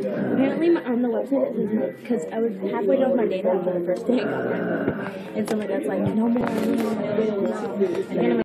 Apparently, my, on the website, it says because I was halfway done with my data after the first day, I got my phone, and so my dad's like, no more, no more, no more. And then